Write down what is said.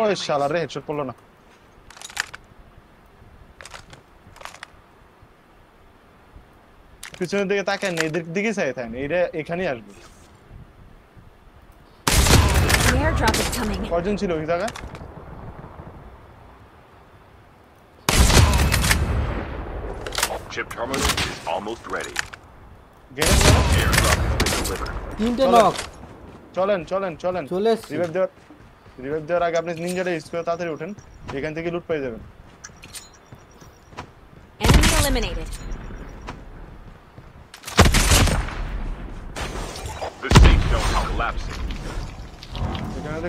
ওই শালা রে হেডশট পড়ল না পিছনের দিকে তাকান না এদের দিকে চাই থাকেন এরা এখানেই আসবে. কয়জন ছিল ওই জায়গায় Chip terminal is almost ready. গেলেন Airdrop has been delivered. তিনটে। নক চলেন চলেন চলেন চলে রিভাইভ দেওয়ার রিভাইভ দেওয়ার আগে আপনি নিনজাটা ইউজ করে তাড়াতাড়ি ওঠেন এখান থেকে লুট পেয়ে যাবেন Enemy eliminated. The safe zone is collapsing. এখানে